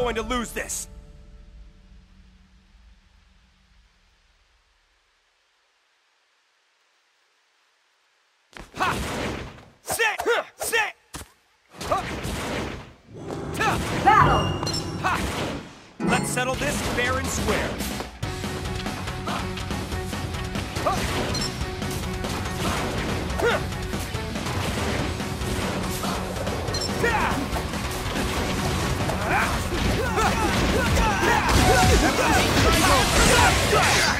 going to lose this. settle this fair and square. Go! Go! Go!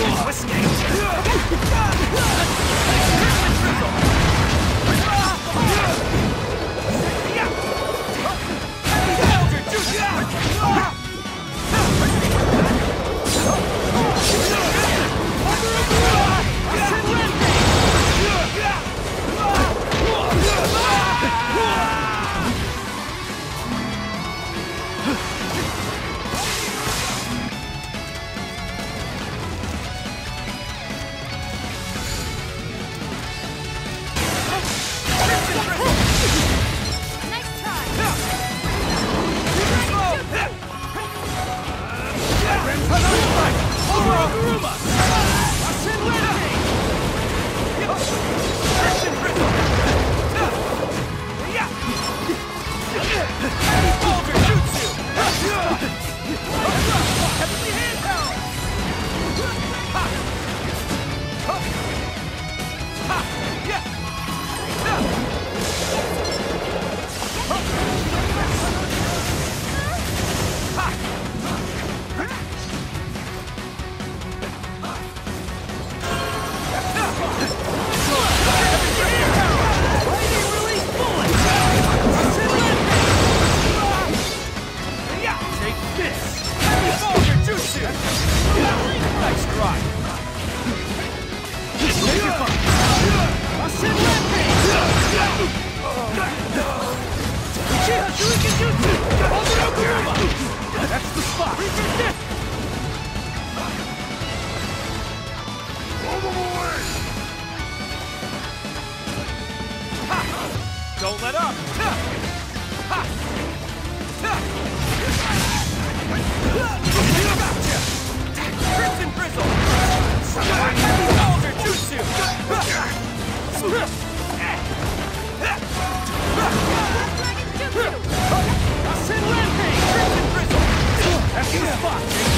Whiskey. Shield, Block.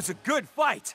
Was a good fight.